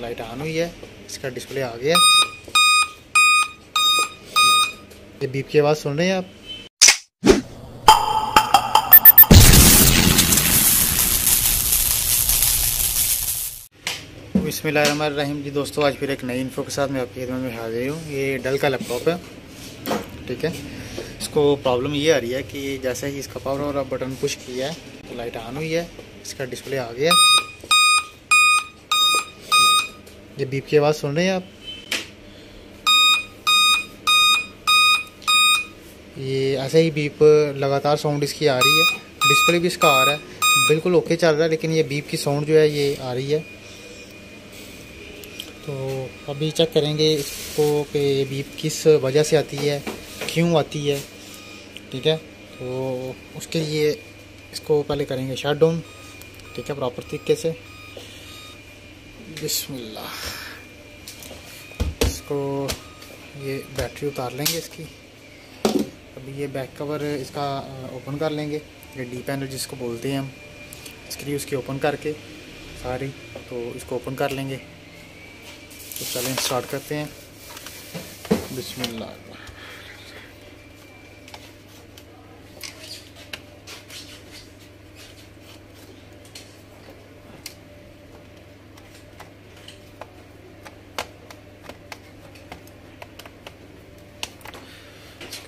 तो light on हुई है, इसका डिस्प्ले आ गया। ये बीप की आवाज़ सुन रहे हैं आप? रहीम जी, दोस्तों, आज फिर एक नई इन्फो के साथ मैं आपकी खिदमत में हाजिर हूँ। ये डल का लैपटॉप है, ठीक है? इसको प्रॉब्लम ये आ रही है कि जैसे ही इसका पावर और बटन पुश किया है तो लाइट ऑन हुई है, इसका डिस्प्ले आ गया। ये बीप की आवाज़ सुन रहे हैं आप? ये ऐसे ही बीप लगातार साउंड इसकी आ रही है। डिस्प्ले भी इसका आ रहा है। बिल्कुल ओके चल रहा है, लेकिन ये बीप की साउंड जो है, ये आ रही है। तो अभी चेक करेंगे इसको कि ये बीप किस वजह से आती है, क्यों आती है, ठीक है? तो उसके लिए इसको पहले करेंगे शट डाउन ठीक है? प्रॉपर तरीके से। बिस्मिल्लाह। इसको ये बैटरी उतार लेंगे इसकी। अभी ये बैक कवर इसका ओपन कर लेंगे। ये डी पैनल जिसको बोलते हैं हम स्क्रीव उसकी ओपन करके सारी तो इसको ओपन कर लेंगे। तो चलें स्टार्ट करते हैं। बिस्मिल्लाह।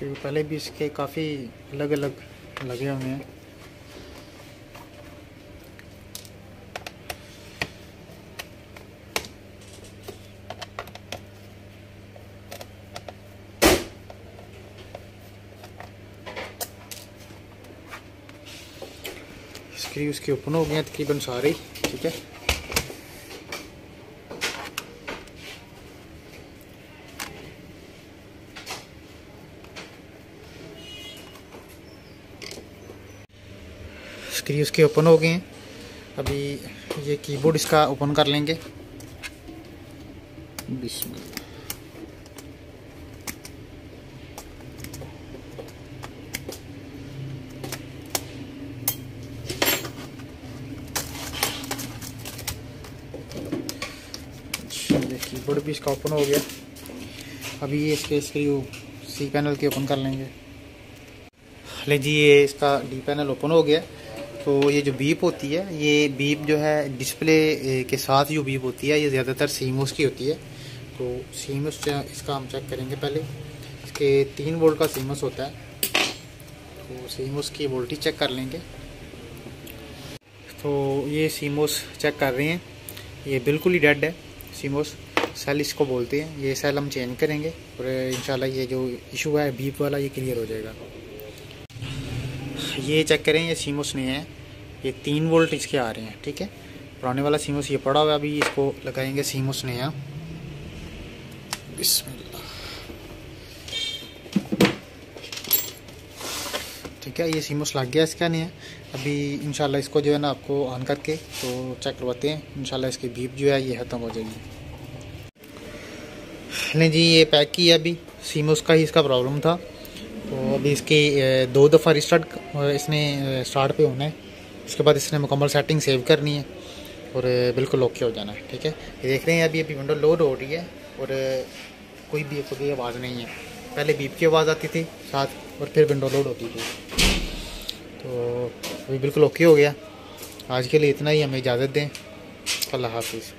क्योंकि पहले भी इसके काफ़ी अलग अलग लगे हुए हैं। स्क्रीव उसकी ओपन हो गई हैं तकरीबन सारे, ठीक है? स्क्रीव उसके ओपन हो गए हैं। अभी ये कीबोर्ड इसका ओपन कर लेंगे। कीबोर्ड भी इसका ओपन हो गया। अभी ये इसके स्क्रीव सी पैनल के ओपन कर लेंगे। ले जी, ये इसका डी पैनल ओपन हो गया। तो ये जो बीप होती है, ये बीप जो है डिस्प्ले के साथ जो बीप होती है, ये ज़्यादातर सीमोस की होती है। तो सीमोस इसका हम चेक करेंगे पहले। इसके तीन वोल्ट का सीमोस होता है। तो सीमोस की वोल्टेज चेक कर लेंगे। तो ये सीमोस चेक कर रहे हैं। ये बिल्कुल ही डेड है सीमोस सेल इसको बोलते हैं। ये सेल हम चेंज करेंगे और, इंशाल्लाह ये जो इशू है बीप वाला, ये क्लियर हो जाएगा। ये चेक करें, ये सीमोस नहीं है। ये तीन वोल्ट इसके आ रहे हैं, ठीक है? पुराने वाला सीमोस ये पड़ा हुआ है, अभी इसको लगाएँगे सीमोस नया ठीक है, ये सीमोस लग गया, इसका नहीं है। अभी इंशाल्लाह इसको जो है ना आपको ऑन करके तो चेक करवाते हैं। इंशाल्लाह इसकी बीप जो है ये ख़त्म हो जाएगी। नहीं जी, ये पैक किया अभी। सीमोस का ही इसका प्रॉब्लम था। तो अभी इसकी दो दफ़ा रिस्टार्ट इसने स्टार्ट पे होना है। उसके बाद इसने मुकम्मल सेटिंग सेव करनी है और बिल्कुल ओके हो जाना है, ठीक है? ये देख रहे हैं, अभी अभी विंडो लोड हो रही है और कोई भी कोई आवाज़ नहीं है। पहले बीप की आवाज़ आती थी साथ और फिर विंडो लोड होती थी। तो अभी बिल्कुल ओके हो गया। आज के लिए इतना ही, हमें इजाज़त दें। अल्लाह हाफिज़।